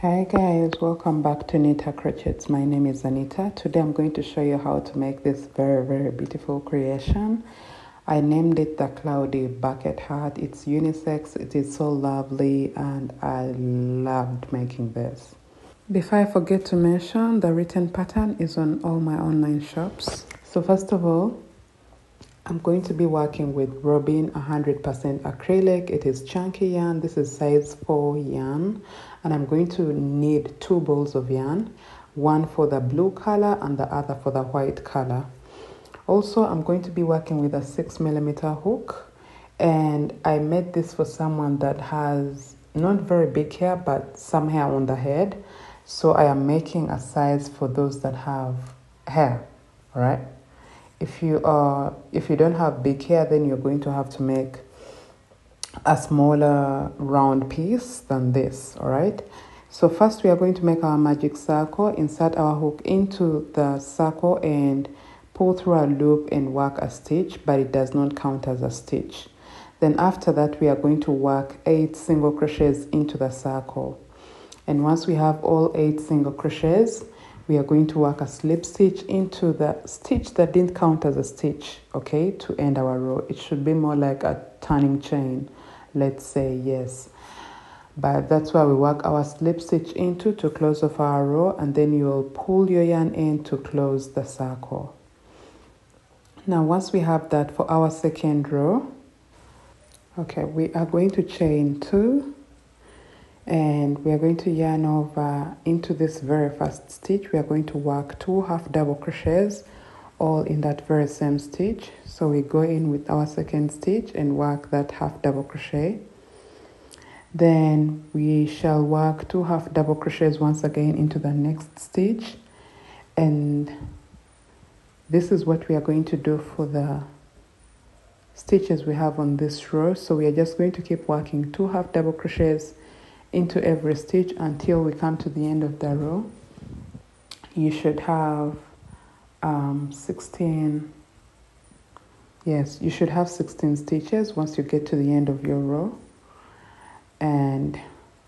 Hi guys, welcome back to Anita Crochets. My name is Anita. Today I'm going to show you how to make this very very beautiful creation. I named it the Cloudy Bucket Hat. It's unisex, it is so lovely and I loved making this. Before I forget to mention, the written pattern is on all my online shops. So first of all, I'm going to be working with Robin 100% acrylic. It is chunky yarn. This is size 4 yarn. And I'm going to need two balls of yarn, one for the blue color and the other for the white color. Also, I'm going to be working with a 6 millimeter hook. And I made this for someone that has not very big hair, but some hair on the head. So I am making a size for those that have hair, right? If you are if you don't have big hair then you're going to have to make a smaller round piece than this all right? So first we are going to make our magic circle insert our hook into the circle and pull through a loop and work a stitch but it does not count as a stitch. Then after that we are going to work eight single crochets into the circle. And once we have all eight single crochets we are going to work a slip stitch into the stitch that didn't count as a stitch okay to end our row. It should be more like a turning chain let's say yes. But that's why we work our slip stitch into to close off our row and then you'll pull your yarn in to close the circle. Now once we have that for our second row okay we are going to chain two and we are going to yarn over into this very first stitch. We are going to work two half double crochets all in that very same stitch. So we go in with our second stitch and work that half double crochet. Then we shall work two half double crochets once again into the next stitch. And this is what we are going to do for the stitches we have on this row. So we are just going to keep working two half double crochets into every stitch until we come to the end of the row you should have um, 16 yes you should have 16 stitches once you get to the end of your row and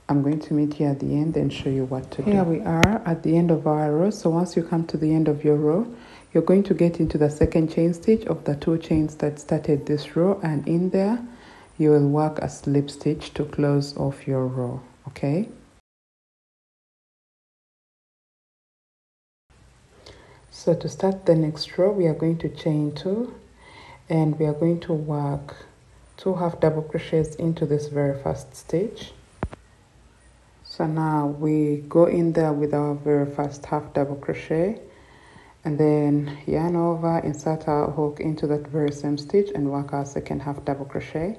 I'm going to meet you at the end and show you what to do. Here we are at the end of our row. So once you come to the end of your row, you're going to get into the second chain stitch of the two chains that started this row and in there you will work a slip stitch to close off your row okay. So to start the next row we are going to chain two and we are going to work two half double crochets into this very first stitch. So now we go in there with our very first half double crochet and then yarn over insert our hook into that very same stitch and work our second half double crochet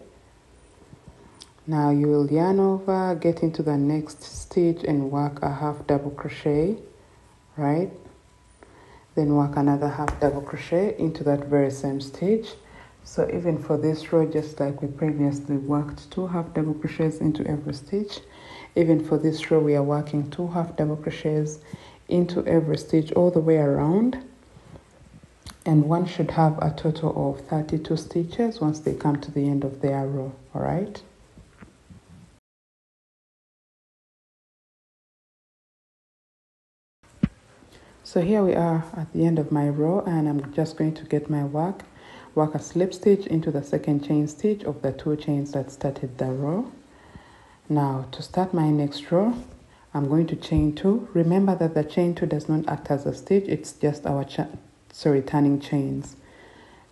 now you will yarn over get into the next stitch and work a half double crochet right? Then work another half double crochet into that very same stitch so even for this row just like we previously worked two half double crochets into every stitch even for this row we are working two half double crochets into every stitch all the way around. And one should have a total of 32 stitches once they come to the end of their row all right So here we are at the end of my row and I'm just going to get my work, work a slip stitch into the second chain stitch of the two chains that started the row. Now to start my next row, I'm going to chain two. Remember that the chain two does not act as a stitch, it's just our sorry turning chains.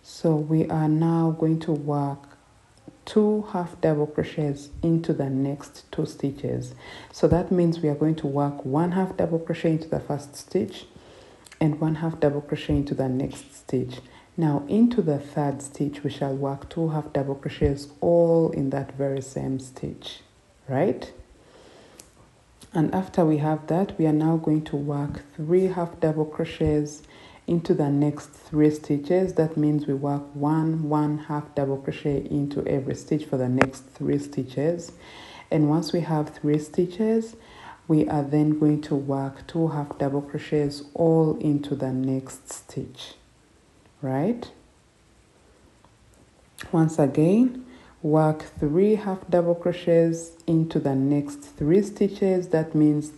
So we are now going to work two half double crochets into the next two stitches. So that means we are going to work one half double crochet into the first stitch and one half double crochet into the next stitch. Now into the third stitch we shall work two half double crochets all in that very same stitch right? And after we have that we are now going to work three half double crochets into the next three stitches. That means we work one one half double crochet into every stitch for the next three stitches. And once we have three stitches we are then going to work two half double crochets all into the next stitch right? Once again work three half double crochets into the next three stitches. That means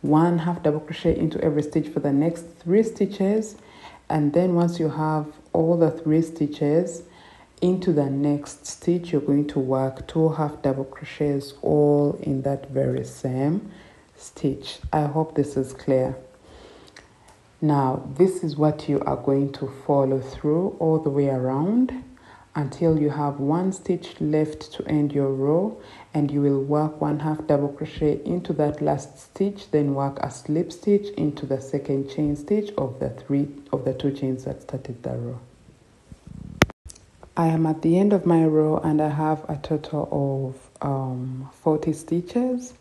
one half double crochet into every stitch for the next three stitches. And then once you have all the three stitches into the next stitch you're going to work two half double crochets all in that very same stitch. I hope this is clear. Now this is what you are going to follow through all the way around until you have one stitch left to end your row and you will work one half double crochet into that last stitch then work a slip stitch into the second chain stitch of the three of the two chains that started the row I am at the end of my row and I have a total of um, 40 stitches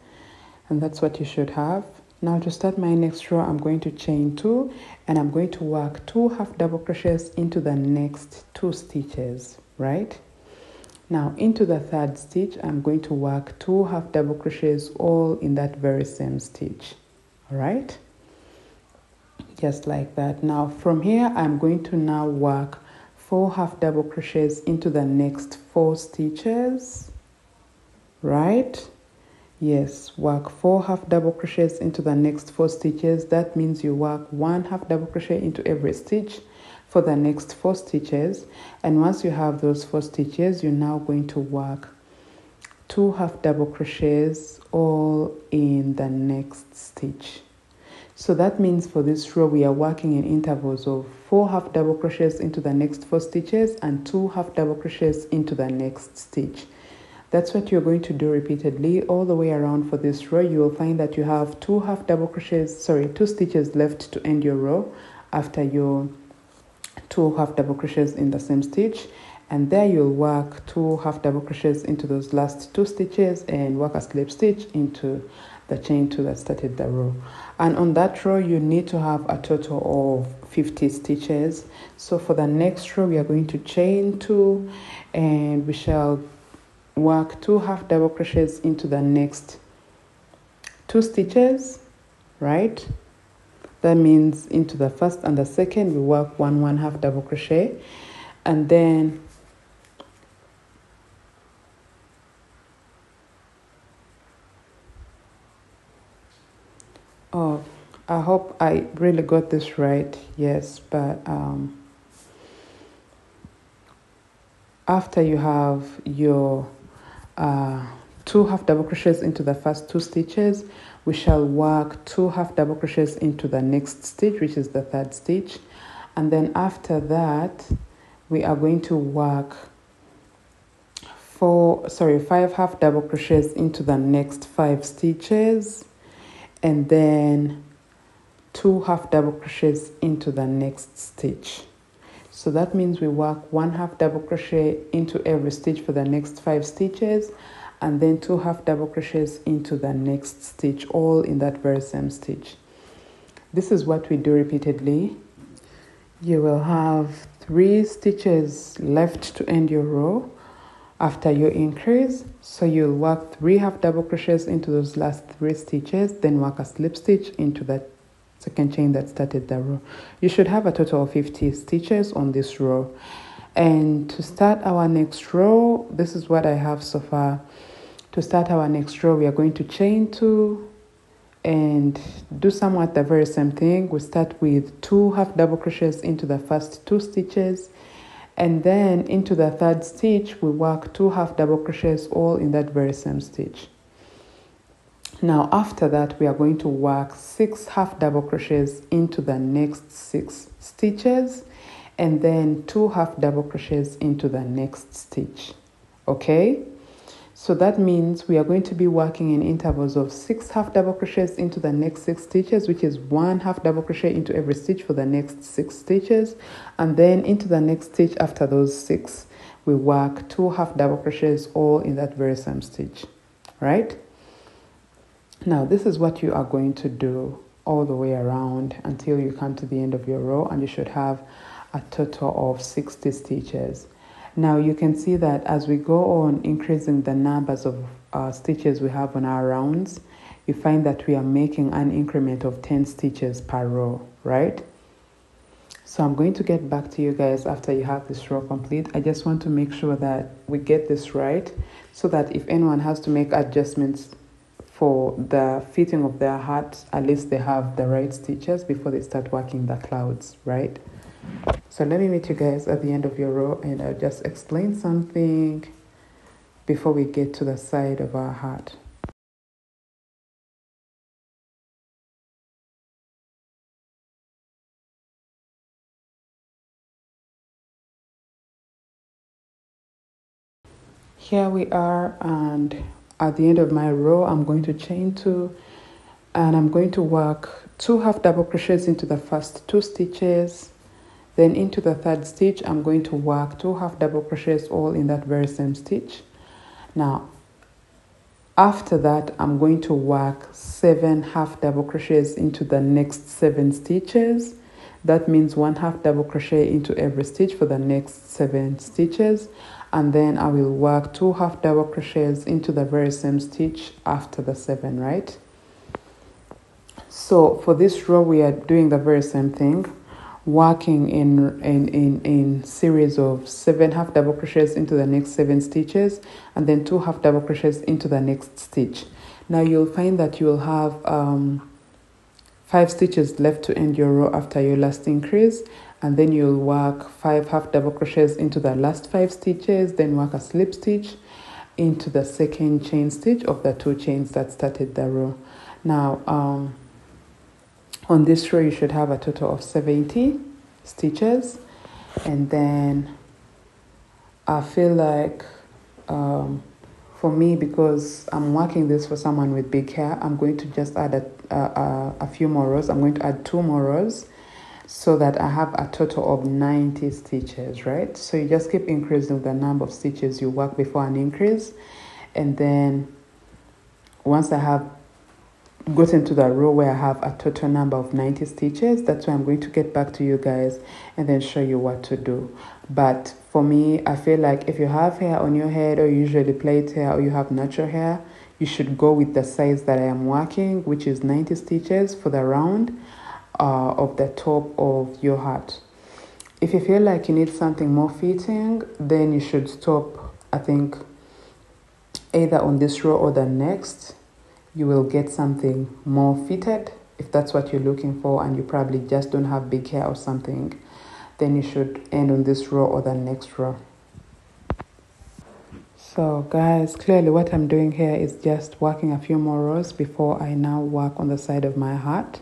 and that's what you should have. Now to start my next row I'm going to chain two and I'm going to work two half double crochets into the next two stitches right? Now into the third stitch I'm going to work two half double crochets all in that very same stitch all right? Just like that. Now from here I'm going to now work four half double crochets into the next four stitches right Yes, work four half double crochets into the next four stitches. That means you work one half double crochet into every stitch for the next four stitches. And once you have those four stitches, you're now going to work two half double crochets all in the next stitch. So that means for this row, we are working in intervals of four half double crochets into the next four stitches and two half double crochets into the next stitch. That's what you're going to do repeatedly all the way around for this row. You will find that you have two half double crochets, sorry, two stitches left to end your row after your two half double crochets in the same stitch. And there you'll work two half double crochets into those last two stitches and work a slip stitch into the chain two that started the row. And on that row, you need to have a total of 50 stitches. So for the next row, we are going to chain two and we shall work two half double crochets into the next two stitches right that means into the first and the second we work one one half double crochet and then oh i hope i really got this right yes but um after you have your uh, two half double crochets into the first two stitches we shall work two half double crochets into the next stitch which is the third stitch. And then after that we are going to work four sorry five half double crochets into the next five stitches. And then two half double crochets into the next stitch so that means we work one half double crochet into every stitch for the next five stitches and then two half double crochets into the next stitch all in that very same stitch. This is what we do repeatedly. You will have three stitches left to end your row after your increase so you'll work three half double crochets into those last three stitches then work a slip stitch into that second chain that started the row. You should have a total of 50 stitches on this row. And to start our next row, this is what I have so far. To start our next row, we are going to chain two and do somewhat the very same thing. We start with two half double crochets into the first two stitches and then into the third stitch, we work two half double crochets all in that very same stitch. Now after that we are going to work six half double crochets into the next six stitches and then two half double crochets into the next stitch okay? So that means we are going to be working in intervals of six half double crochets into the next six stitches which is one half double crochet into every stitch for the next six stitches. And then into the next stitch after those six we work two half double crochets all in that very same stitch right now this is what you are going to do all the way around until you come to the end of your row and you should have a total of 60 stitches. Now you can see that as we go on increasing the numbers of uh, stitches we have on our rounds, you find that we are making an increment of 10 stitches per row, right? So I'm going to get back to you guys after you have this row complete. I just want to make sure that we get this right so that if anyone has to make adjustments for the fitting of their hat at least they have the right stitches before they start working the clouds right? So let me meet you guys at the end of your row and I'll just explain something before we get to the side of our hat here we are and at the end of my row I'm going to chain two and I'm going to work two half double crochets into the first two stitches. Then into the third stitch I'm going to work two half double crochets all in that very same stitch. Now after that I'm going to work seven half double crochets into the next seven stitches that means one half double crochet into every stitch for the next seven stitches. And then I will work two half double crochets into the very same stitch after the seven right? So for this row we are doing the very same thing working in in in in series of seven half double crochets into the next seven stitches and then two half double crochets into the next stitch. Now you'll find that you'll have um, five stitches left to end your row after your last increase and then you'll work five half double crochets into the last five stitches then work a slip stitch into the second chain stitch of the two chains that started the row. Now um, on this row you should have a total of 70 stitches and then I feel like um, for me because I'm working this for someone with big hair I'm going to just add a, a, a few more rows I'm going to add two more rows so that I have a total of 90 stitches, right? So you just keep increasing the number of stitches you work before an increase. And then once I have gotten to the row where I have a total number of 90 stitches, that's why I'm going to get back to you guys and then show you what to do. But for me, I feel like if you have hair on your head or usually plait hair or you have natural hair, you should go with the size that I am working, which is 90 stitches for the round uh, of the top of your hat. If you feel like you need something more fitting, then you should stop, I think, either on this row or the next. You will get something more fitted if that's what you're looking for and you probably just don't have big hair or something then you should end on this row or the next row so guys clearly what i'm doing here is just working a few more rows before i now work on the side of my hat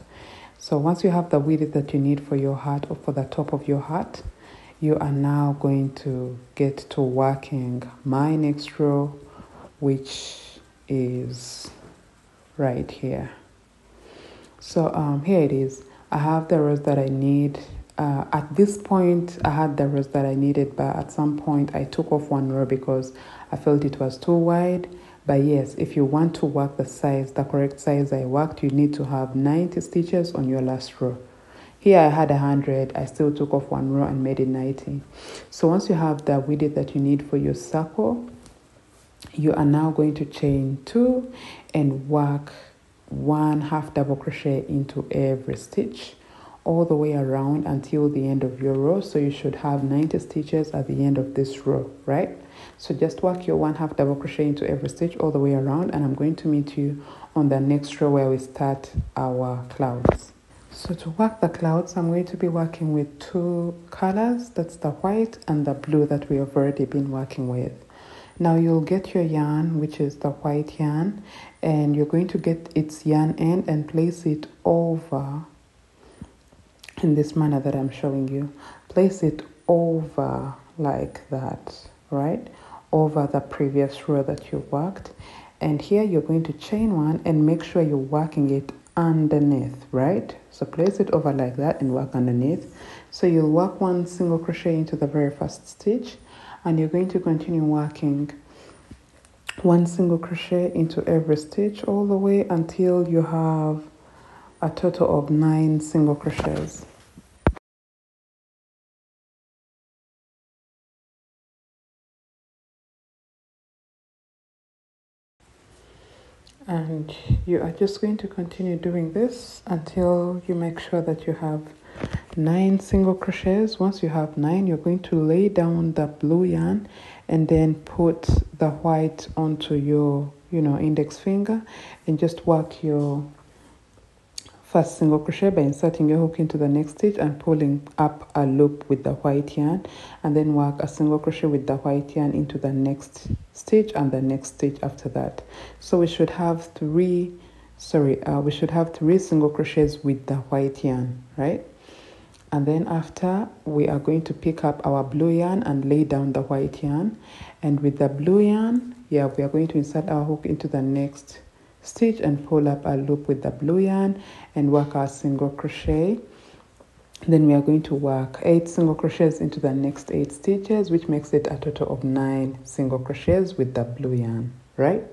so once you have the width that you need for your hat or for the top of your hat, you are now going to get to working my next row, which is right here. So um, here it is. I have the rows that I need. Uh, at this point, I had the rows that I needed, but at some point I took off one row because I felt it was too wide but yes, if you want to work the size, the correct size I worked, you need to have 90 stitches on your last row. Here I had 100, I still took off one row and made it 90. So once you have the width that you need for your circle, you are now going to chain two and work one half double crochet into every stitch all the way around until the end of your row so you should have 90 stitches at the end of this row right so just work your one half double crochet into every stitch all the way around and I'm going to meet you on the next row where we start our clouds. So to work the clouds, I'm going to be working with two colors. That's the white and the blue that we have already been working with. Now you'll get your yarn, which is the white yarn, and you're going to get its yarn end and place it over in this manner that I'm showing you. Place it over like that, right? over the previous row that you worked and here you're going to chain one and make sure you're working it underneath right so place it over like that and work underneath so you'll work one single crochet into the very first stitch and you're going to continue working one single crochet into every stitch all the way until you have a total of nine single crochets. And you are just going to continue doing this until you make sure that you have nine single crochets. Once you have nine you're going to lay down the blue yarn and then put the white onto your you know index finger and just work your first single crochet by inserting your hook into the next stitch and pulling up a loop with the white yarn and then work a single crochet with the white yarn into the next stitch and the next stitch after that. So we should have three sorry uh, we should have three single crochets with the white yarn right? And then after we are going to pick up our blue yarn and lay down the white yarn. And with the blue yarn yeah we are going to insert our hook into the next stitch and pull up a loop with the blue yarn and work our single crochet. Then we are going to work eight single crochets into the next eight stitches which makes it a total of nine single crochets with the blue yarn right?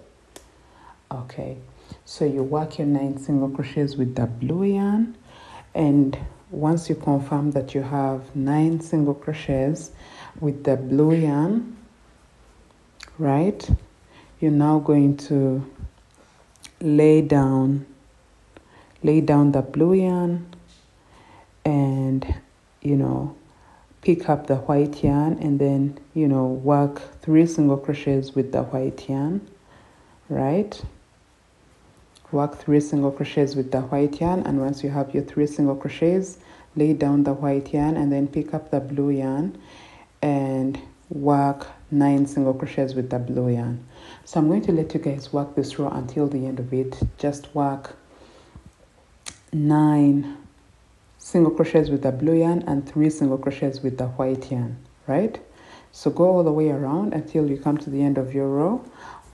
Okay so you work your nine single crochets with the blue yarn and once you confirm that you have nine single crochets with the blue yarn right you're now going to lay down lay down the blue yarn and you know pick up the white yarn and then you know work three single crochets with the white yarn right? Work three single crochets with the white yarn and once you have your three single crochets lay down the white yarn and then pick up the blue yarn and work nine single crochets with the blue yarn. So i'm going to let you guys work this row until the end of it. Just work nine single crochets with the blue yarn and three single crochets with the white yarn right? So go all the way around until you come to the end of your row.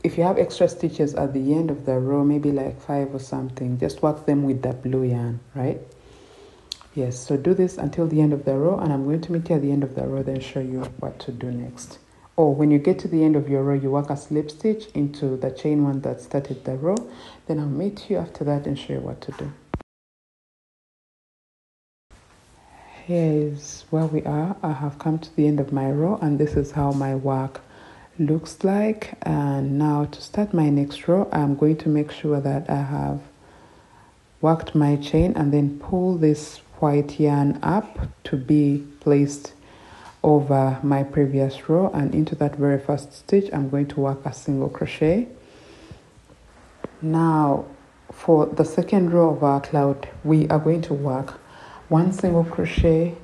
If you have extra stitches at the end of the row maybe like five or something just work them with the blue yarn right yes so do this until the end of the row and i'm going to meet you at the end of the row then show you what to do next. Or when you get to the end of your row you work a slip stitch into the chain one that started the row then i'll meet you after that and show you what to do. Here is where we are. I have come to the end of my row and this is how my work looks like. And now to start my next row I'm going to make sure that I have worked my chain and then pull this white yarn up to be placed over my previous row and into that very first stitch I'm going to work a single crochet. Now for the second row of our cloud we are going to work one single crochet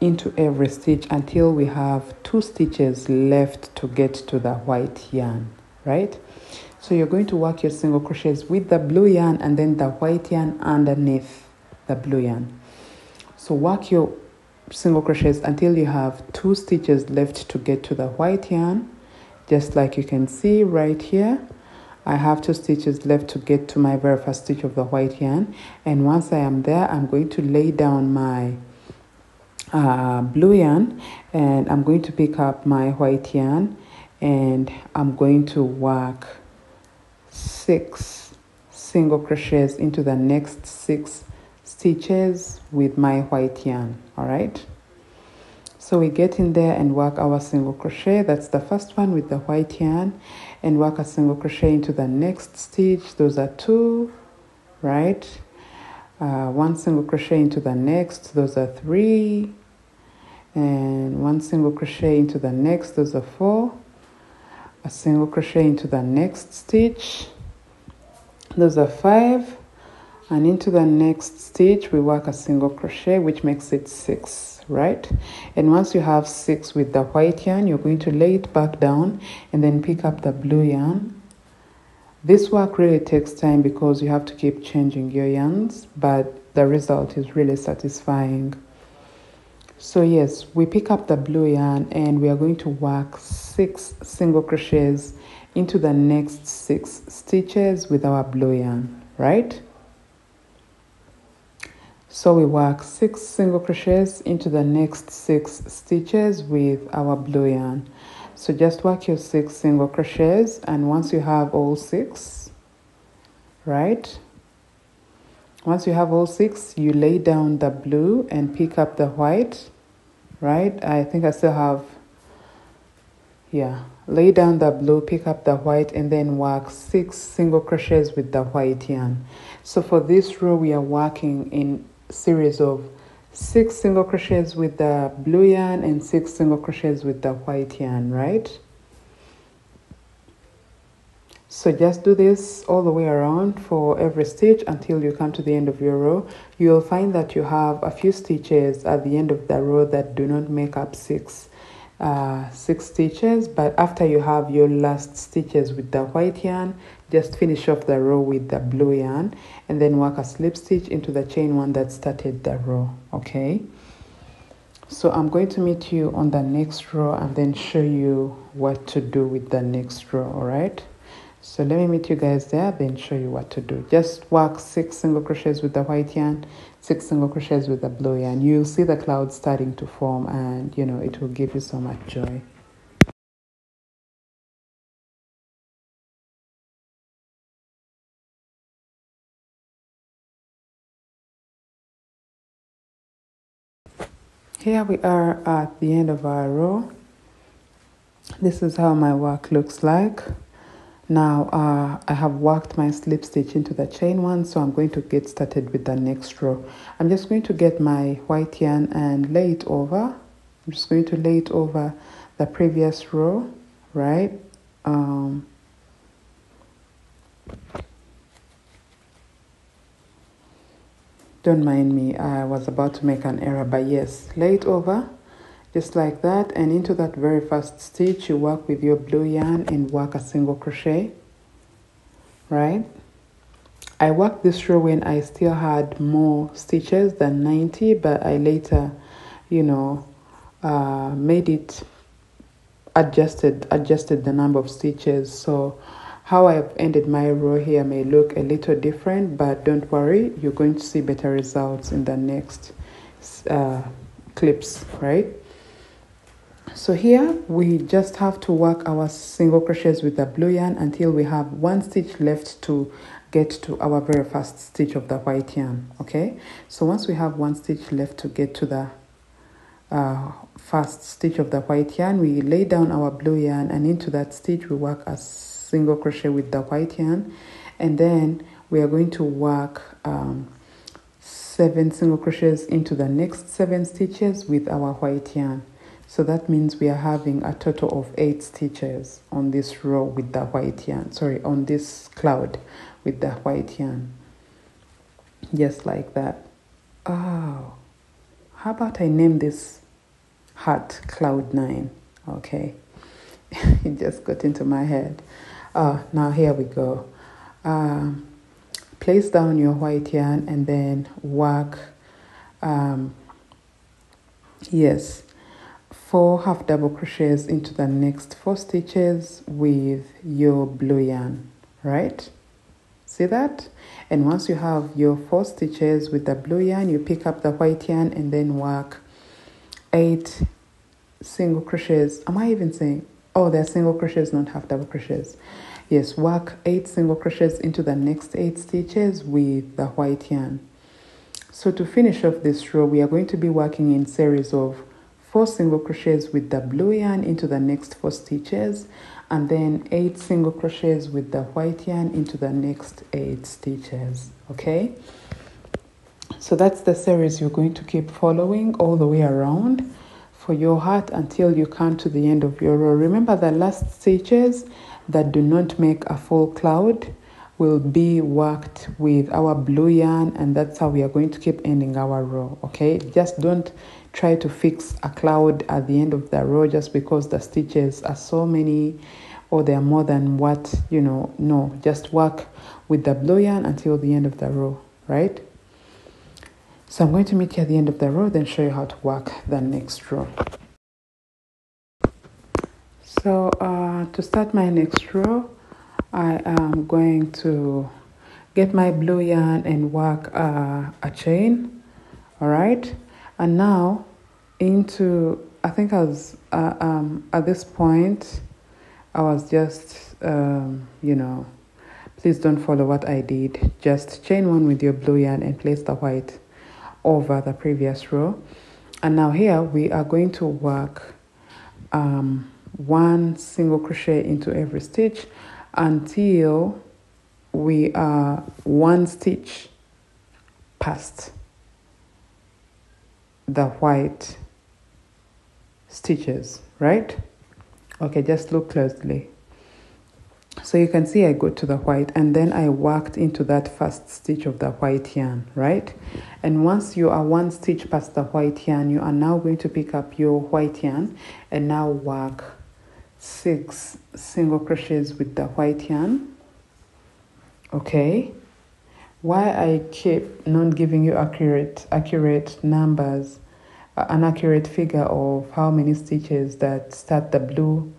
into every stitch until we have two stitches left to get to the white yarn right? So you're going to work your single crochets with the blue yarn and then the white yarn underneath the blue yarn so work your single crochets until you have two stitches left to get to the white yarn. Just like you can see right here I have two stitches left to get to my very first stitch of the white yarn. And once I am there I'm going to lay down my uh, blue yarn and I'm going to pick up my white yarn and I'm going to work six single crochets into the next six stitches with my white yarn all right? So we get in there and work our single crochet. That's the first one with the white yarn and work a single crochet into the next stitch. Those are two right? Uh, one single crochet into the next those are three. And one single crochet into the next those are four. A single crochet into the next stitch those are five and into the next stitch we work a single crochet which makes it six right? And once you have six with the white yarn you're going to lay it back down and then pick up the blue yarn. This work really takes time because you have to keep changing your yarns but the result is really satisfying. So yes, we pick up the blue yarn and we are going to work six single crochets into the next six stitches with our blue yarn, right? So we work six single crochets into the next six stitches with our blue yarn. So just work your six single crochets and once you have all six, right? Once you have all six, you lay down the blue and pick up the white right? I think I still have, yeah, lay down the blue, pick up the white, and then work six single crochets with the white yarn. So for this row, we are working in series of six single crochets with the blue yarn and six single crochets with the white yarn, right? so just do this all the way around for every stitch until you come to the end of your row you'll find that you have a few stitches at the end of the row that do not make up six uh, six stitches but after you have your last stitches with the white yarn just finish off the row with the blue yarn and then work a slip stitch into the chain one that started the row okay? So I'm going to meet you on the next row and then show you what to do with the next row all right? So let me meet you guys there then show you what to do. Just work six single crochets with the white yarn six single crochets with the blue yarn. You'll see the clouds starting to form and you know it will give you so much joy Here we are at the end of our row. This is how my work looks like. Now uh, I have worked my slip stitch into the chain one so I'm going to get started with the next row. I'm just going to get my white yarn and lay it over. I'm just going to lay it over the previous row, right? Um, don't mind me, I was about to make an error, but yes, lay it over just like that and into that very first stitch you work with your blue yarn and work a single crochet right? I worked this row when I still had more stitches than 90 but I later you know uh, made it adjusted adjusted the number of stitches so how I've ended my row here may look a little different but don't worry you're going to see better results in the next uh, clips right? So here we just have to work our single crochets with the blue yarn until we have one stitch left to get to our very first stitch of the white yarn okay? So once we have one stitch left to get to the uh, first stitch of the white yarn we lay down our blue yarn and into that stitch we work a single crochet with the white yarn and then we are going to work um, seven single crochets into the next seven stitches with our white yarn so that means we are having a total of eight stitches on this row with the white yarn. Sorry, on this cloud with the white yarn. Just like that. Oh, how about I name this heart cloud nine? Okay, it just got into my head. Oh, now here we go. Um, place down your white yarn and then work. Um, yes, four half double crochets into the next four stitches with your blue yarn right see that and once you have your four stitches with the blue yarn you pick up the white yarn and then work eight single crochets am i even saying oh they're single crochets not half double crochets. Yes work eight single crochets into the next eight stitches with the white yarn. So to finish off this row we are going to be working in series of four single crochets with the blue yarn into the next four stitches and then eight single crochets with the white yarn into the next eight stitches okay? So that's the series you're going to keep following all the way around for your heart until you come to the end of your row. Remember the last stitches that do not make a full cloud will be worked with our blue yarn and that's how we are going to keep ending our row okay? Just don't try to fix a cloud at the end of the row just because the stitches are so many or they are more than what you know no just work with the blue yarn until the end of the row right so i'm going to meet you at the end of the row then show you how to work the next row. So uh, to start my next row i am going to get my blue yarn and work uh, a chain. All right and now into i think i was uh, um, at this point i was just um, you know please don't follow what i did. Just chain one with your blue yarn and place the white over the previous row and now here we are going to work um, one single crochet into every stitch until we are one stitch past the white stitches, right? Okay, just look closely. So you can see I go to the white and then I worked into that first stitch of the white yarn, right? And once you are one stitch past the white yarn, you are now going to pick up your white yarn and now work six single crochets with the white yarn. Okay. Why I keep not giving you accurate accurate numbers, uh, an accurate figure of how many stitches that start the blue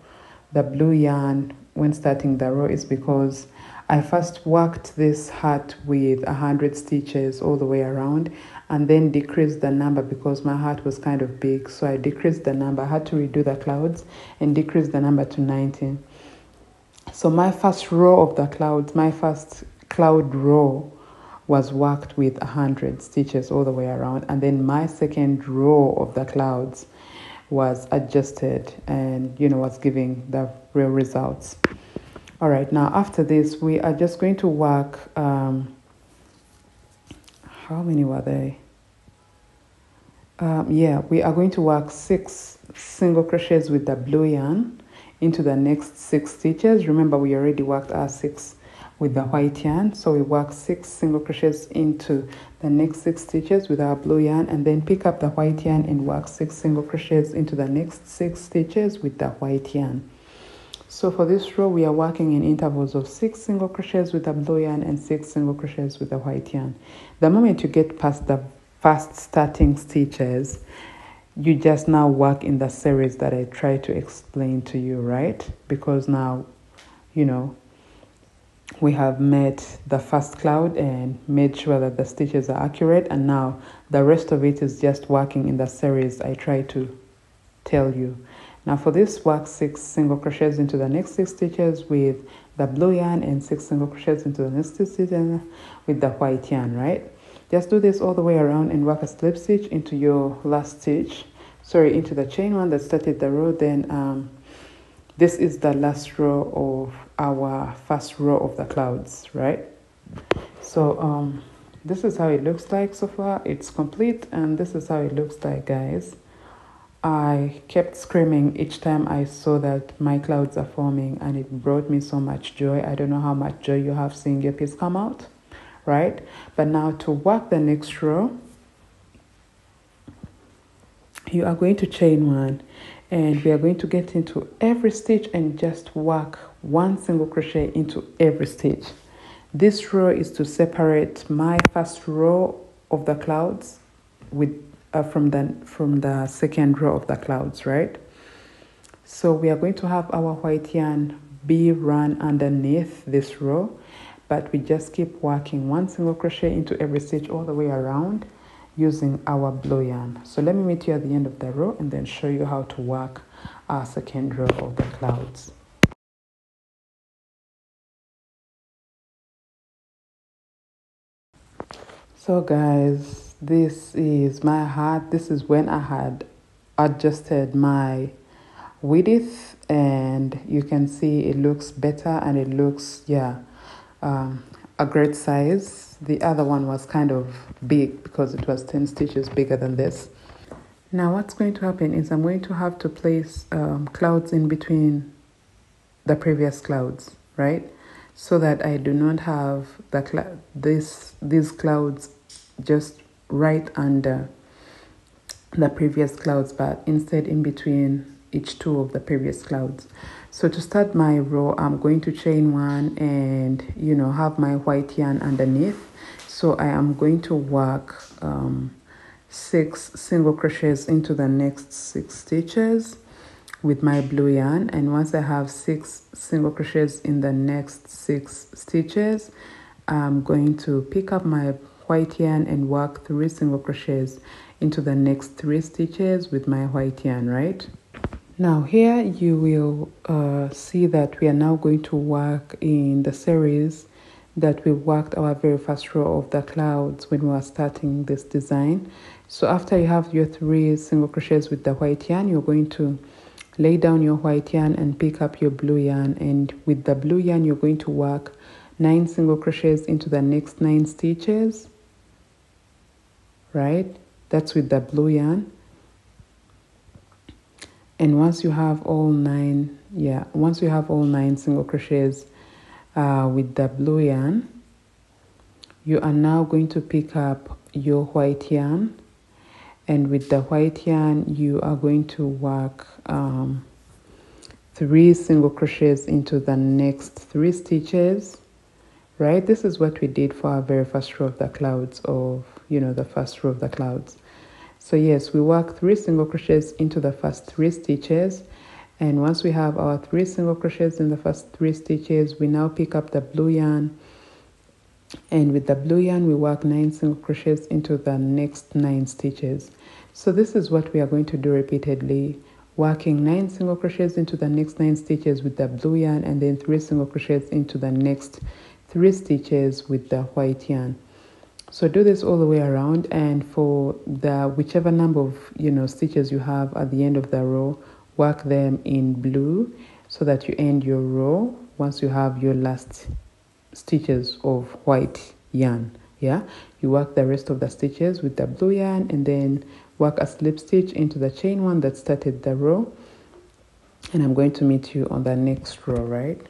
the blue yarn when starting the row is because I first worked this hat with a hundred stitches all the way around and then decreased the number because my hat was kind of big. So I decreased the number I had to redo the clouds and decrease the number to 19 so my first row of the clouds my first cloud row was worked with a hundred stitches all the way around and then my second row of the clouds was adjusted and you know was giving the real results. All right now after this we are just going to work um, how many were they? Um, yeah we are going to work six single crochets with the blue yarn into the next six stitches. Remember we already worked our six with the white yarn so we work six single crochets into the next six stitches with our blue yarn and then pick up the white yarn and work six single crochets into the next six stitches with the white yarn. So for this row we are working in intervals of six single crochets with the blue yarn and six single crochets with the white yarn. The moment you get past the first starting stitches you just now work in the series that I try to explain to you right? Because now you know we have met the first cloud and made sure that the stitches are accurate and now the rest of it is just working in the series I try to tell you. Now for this work six single crochets into the next six stitches with the blue yarn and six single crochets into the next six stitches with the white yarn, right? Just do this all the way around and work a slip stitch into your last stitch, sorry, into the chain one that started the row, then um, this is the last row of our first row of the clouds, right? So um, this is how it looks like so far. It's complete and this is how it looks like, guys. I kept screaming each time I saw that my clouds are forming and it brought me so much joy. I don't know how much joy you have seeing your piece come out, right? But now to work the next row, you are going to chain one and we are going to get into every stitch and just work one single crochet into every stitch. This row is to separate my first row of the clouds with uh, from the from the second row of the clouds right? So we are going to have our white yarn be run underneath this row but we just keep working one single crochet into every stitch all the way around using our blue yarn. So let me meet you at the end of the row and then show you how to work our second row of the clouds So guys, this is my hat. This is when I had adjusted my width and you can see it looks better and it looks, yeah, um, a great size. The other one was kind of big because it was 10 stitches bigger than this. Now what's going to happen is I'm going to have to place um, clouds in between the previous clouds, right? so that I do not have the cl- this these clouds just right under the previous clouds but instead in between each two of the previous clouds. So to start my row I'm going to chain one and you know have my white yarn underneath. So I am going to work um, six single crochets into the next six stitches with my blue yarn. And once I have six single crochets in the next six stitches I'm going to pick up my white yarn and work three single crochets into the next three stitches with my white yarn right? Now here you will uh, see that we are now going to work in the series that we worked our very first row of the clouds when we were starting this design. So after you have your three single crochets with the white yarn you're going to lay down your white yarn and pick up your blue yarn. And with the blue yarn you're going to work nine single crochets into the next nine stitches right? That's with the blue yarn. And once you have all nine yeah once you have all nine single crochets uh, with the blue yarn you are now going to pick up your white yarn. And with the white yarn you are going to work um, three single crochets into the next three stitches right? This is what we did for our very first row of the clouds of you know the first row of the clouds. So yes we work three single crochets into the first three stitches. And once we have our three single crochets in the first three stitches we now pick up the blue yarn. And with the blue yarn we work nine single crochets into the next nine stitches. So this is what we are going to do repeatedly. Working nine single crochets into the next nine stitches with the blue yarn and then three single crochets into the next three stitches with the white yarn so do this all the way around and for the whichever number of you know stitches you have at the end of the row work them in blue so that you end your row once you have your last stitches of white yarn yeah? You work the rest of the stitches with the blue yarn and then work a slip stitch into the chain one that started the row. And I'm going to meet you on the next row right?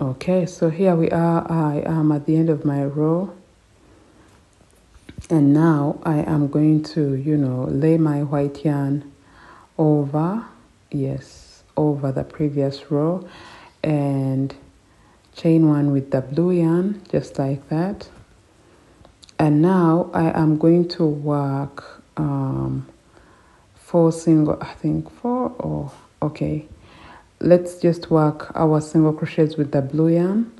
Okay so here we are. I am at the end of my row and now I am going to you know lay my white yarn over yes over the previous row and chain one with the blue yarn just like that. And now I am going to work um, four single I think four or oh, okay. Let's just work our single crochets with the blue yarn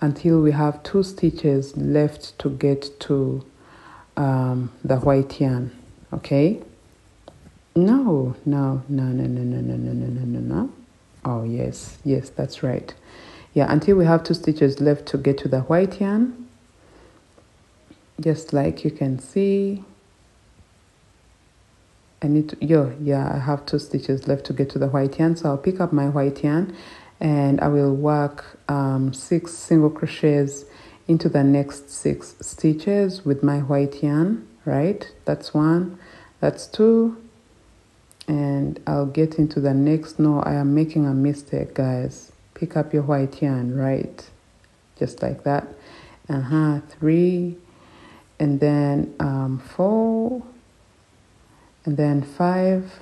until we have two stitches left to get to um, the white yarn okay? No no no no no no no no no no no. Oh yes yes that's right. Yeah until we have two stitches left to get to the white yarn just like you can see I need to yo yeah I have two stitches left to get to the white yarn so I'll pick up my white yarn and I will work um, six single crochets into the next six stitches with my white yarn right? That's one that's two and I'll get into the next. No I am making a mistake guys. Pick up your white yarn right? Just like that. Uh-huh three and then um, four and then five.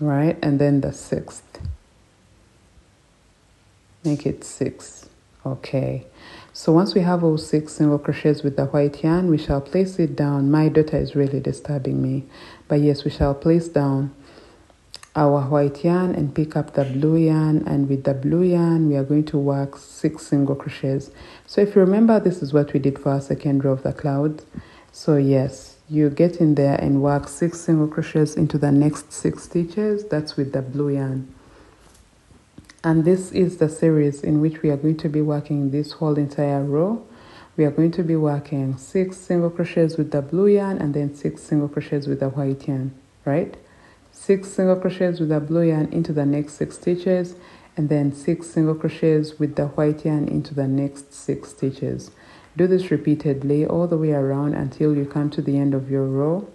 Right and then the sixth make it six. Okay. So once we have all six single crochets with the white yarn we shall place it down. My daughter is really disturbing me. But yes we shall place down our white yarn and pick up the blue yarn. And with the blue yarn we are going to work six single crochets. So if you remember this is what we did for our second row of the cloud. So yes you get in there and work six single crochets into the next six stitches. That's with the blue yarn and this is the series in which we are going to be working this whole entire row. We are going to be working six single crochets with the blue yarn and then six single crochets with the white yarn right? Six single crochets with the blue yarn into the next six stitches and then six single crochets with the white yarn into the next six stitches. Do this repeatedly all the way around until you come to the end of your row.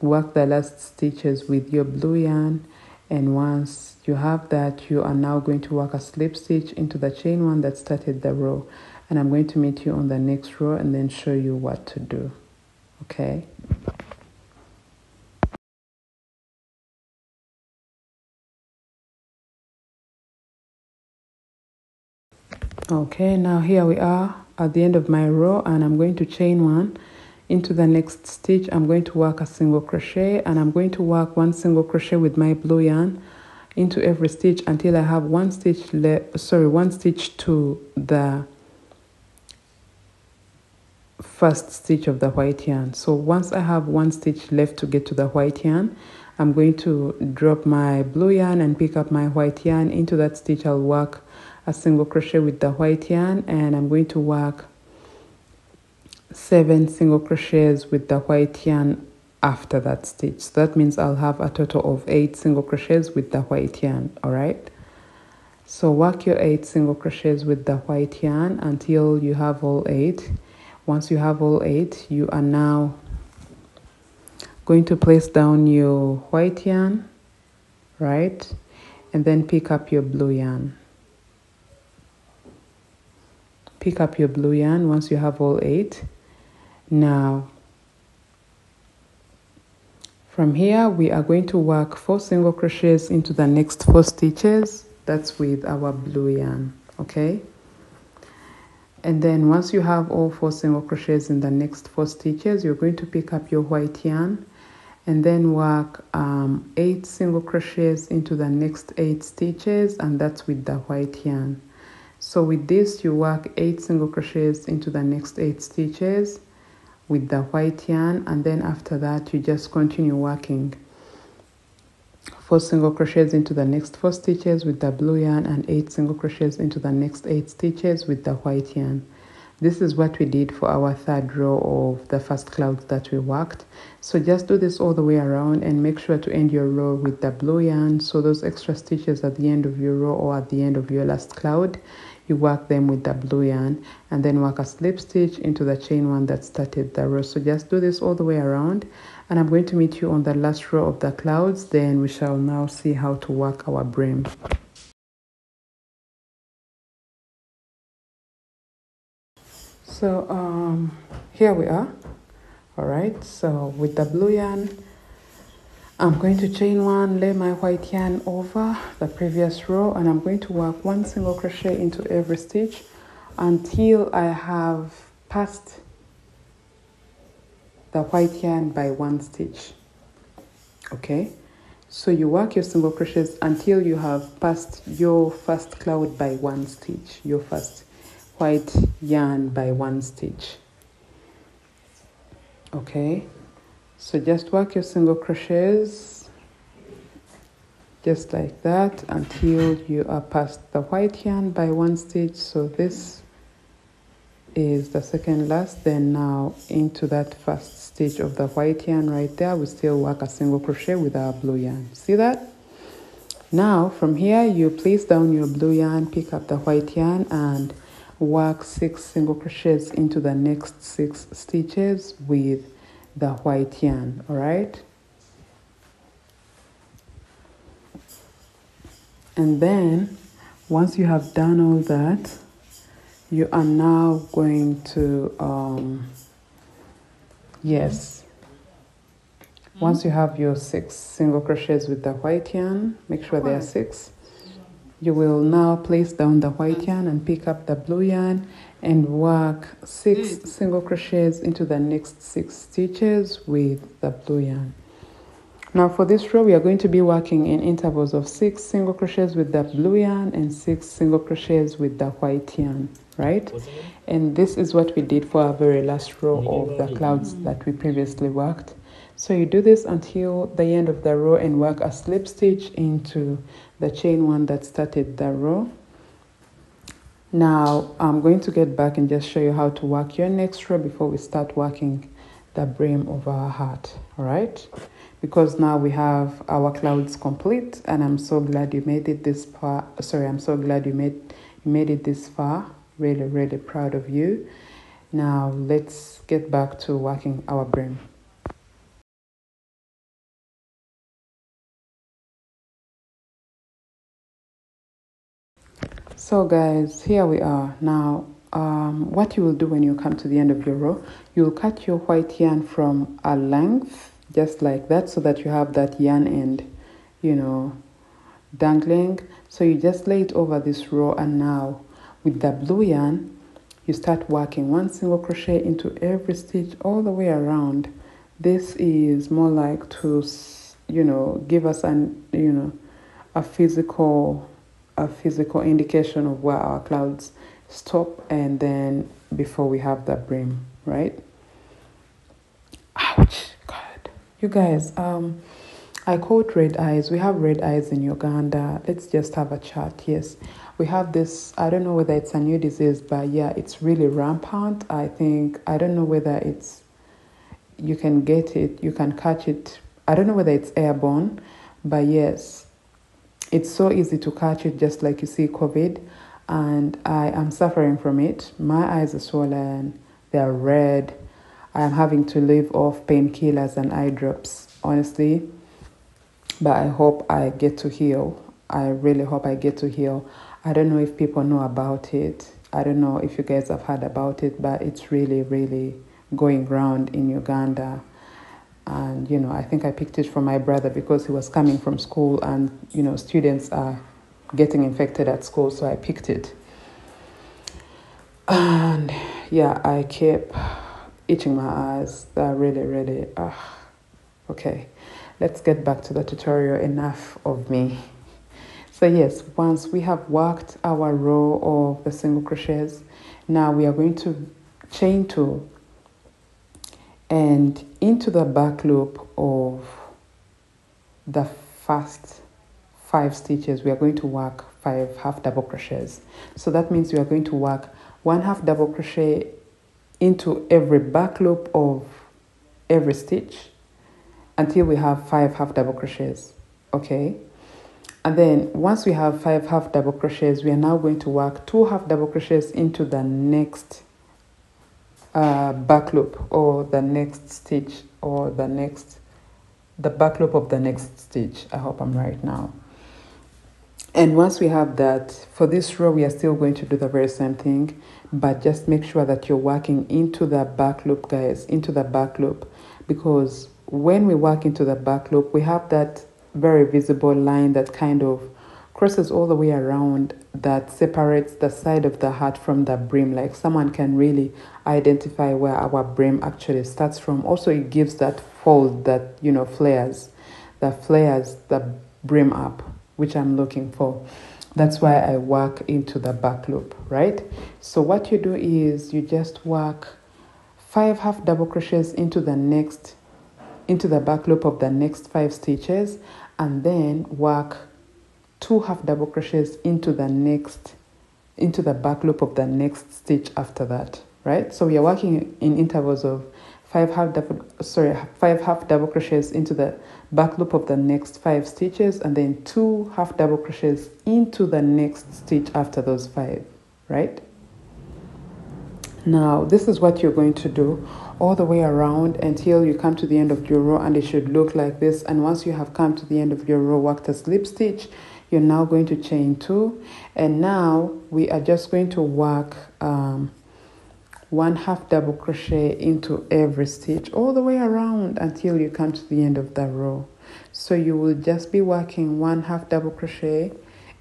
Work the last stitches with your blue yarn and once you have that you are now going to work a slip stitch into the chain one that started the row. And I'm going to meet you on the next row and then show you what to do. Okay? Okay now here we are at the end of my row and I'm going to chain one into the next stitch. I'm going to work a single crochet and I'm going to work one single crochet with my blue yarn into every stitch until I have one stitch left sorry one stitch to the first stitch of the white yarn. So once I have one stitch left to get to the white yarn I'm going to drop my blue yarn and pick up my white yarn. Into that stitch I'll work a single crochet with the white yarn and I'm going to work seven single crochets with the white yarn after that stitch. So that means I'll have a total of eight single crochets with the white yarn all right? So work your eight single crochets with the white yarn until you have all eight. Once you have all eight you are now going to place down your white yarn right? And then pick up your blue yarn. Pick up your blue yarn once you have all eight. Now from here we are going to work four single crochets into the next four stitches. That's with our blue yarn okay? And then once you have all four single crochets in the next four stitches you're going to pick up your white yarn and then work um, eight single crochets into the next eight stitches and that's with the white yarn. So with this you work eight single crochets into the next eight stitches with the white yarn and then after that you just continue working. Four single crochets into the next four stitches with the blue yarn and eight single crochets into the next eight stitches with the white yarn. This is what we did for our third row of the first cloud that we worked. So just do this all the way around and make sure to end your row with the blue yarn. So those extra stitches at the end of your row or at the end of your last cloud you work them with the blue yarn and then work a slip stitch into the chain one that started the row. So just do this all the way around. And I'm going to meet you on the last row of the clouds. Then we shall now see how to work our brim. So um, here we are. All right. So with the blue yarn I'm going to chain one, lay my white yarn over the previous row and I'm going to work one single crochet into every stitch until I have passed the white yarn by one stitch. Okay, so you work your single crochets until you have passed your first cloud by one stitch, your first white yarn by one stitch. Okay. So just work your single crochets just like that until you are past the white yarn by one stitch. So this is the second last then now into that first stitch of the white yarn right there. We still work a single crochet with our blue yarn. See that? Now from here you place down your blue yarn pick up the white yarn and work six single crochets into the next six stitches with the white yarn, all right? And then once you have done all that, you are now going to, um, yes, once you have your six single crochets with the white yarn, make sure there are six. You will now place down the white yarn and pick up the blue yarn and work six mm. single crochets into the next six stitches with the blue yarn. Now for this row, we are going to be working in intervals of six single crochets with the blue yarn and six single crochets with the white yarn, right? And this is what we did for our very last row of the clouds that we previously worked. So you do this until the end of the row and work a slip stitch into the chain one that started the row now I'm going to get back and just show you how to work your next row before we start working the brim of our hat, all right? Because now we have our clouds complete and I'm so glad you made it this far. Sorry, I'm so glad you made, you made it this far. Really, really proud of you. Now let's get back to working our brim. So guys, here we are. Now, um, what you will do when you come to the end of your row, you'll cut your white yarn from a length, just like that, so that you have that yarn end, you know, dangling. So you just lay it over this row and now with the blue yarn, you start working one single crochet into every stitch all the way around. This is more like to, you know, give us an, you know, a physical a physical indication of where our clouds stop and then before we have that brim, right? Ouch, God. You guys, um, I quote red eyes. We have red eyes in Uganda. Let's just have a chat. Yes, we have this. I don't know whether it's a new disease, but yeah, it's really rampant. I think, I don't know whether it's, you can get it, you can catch it. I don't know whether it's airborne, but yes, it's so easy to catch it, just like you see COVID, and I am suffering from it. My eyes are swollen, they're red. I am having to live off painkillers and eye drops. Honestly, but I hope I get to heal. I really hope I get to heal. I don't know if people know about it. I don't know if you guys have heard about it, but it's really, really going round in Uganda. And, you know, I think I picked it from my brother because he was coming from school and, you know, students are getting infected at school, so I picked it. And yeah, I kept itching my eyes. That really, really, uh, okay. Let's get back to the tutorial. Enough of me. So yes, once we have worked our row of the single crochets, now we are going to chain two and into the back loop of the first five stitches we are going to work five half double crochets. So that means we are going to work one half double crochet into every back loop of every stitch until we have five half double crochets okay? And then once we have five half double crochets we are now going to work two half double crochets into the next uh, back loop or the next stitch or the next the back loop of the next stitch I hope I'm right now. And once we have that for this row we are still going to do the very same thing but just make sure that you're working into the back loop guys into the back loop because when we work into the back loop we have that very visible line that kind of crosses all the way around that separates the side of the hat from the brim like someone can really identify where our brim actually starts from. Also it gives that fold that you know flares that flares the brim up which i'm looking for. That's why i work into the back loop right? So what you do is you just work five half double crochets into the next into the back loop of the next five stitches and then work two half double crochets into the next into the back loop of the next stitch after that right? So we are working in intervals of five half double sorry five half double crochets into the back loop of the next five stitches and then two half double crochets into the next stitch after those five right? Now this is what you're going to do all the way around until you come to the end of your row and it should look like this. And once you have come to the end of your row work the slip stitch you're now going to chain two. And now we are just going to work um, one half double crochet into every stitch all the way around until you come to the end of the row. So you will just be working one half double crochet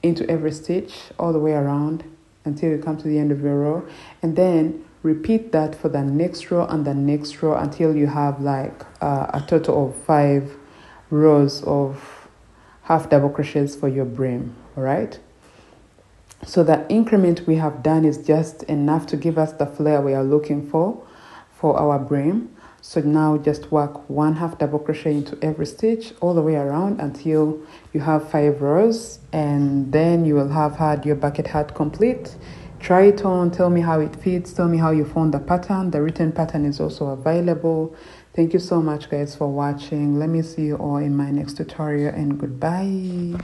into every stitch all the way around until you come to the end of your row. And then repeat that for the next row and the next row until you have like uh, a total of five rows of half double crochets for your brim all right? So the increment we have done is just enough to give us the flare we are looking for for our brim so now just work one half double crochet into every stitch all the way around until you have five rows and then you will have had your bucket hat complete. Try it on tell me how it fits tell me how you found the pattern. The written pattern is also available thank you so much guys for watching. Let me see you all in my next tutorial and goodbye